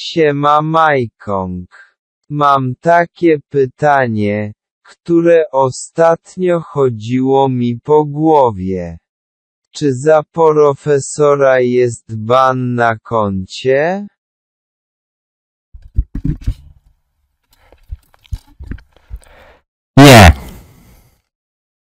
Siema Majkong. Mam takie pytanie, które ostatnio chodziło mi po głowie. Czy za profesora jest ban na koncie?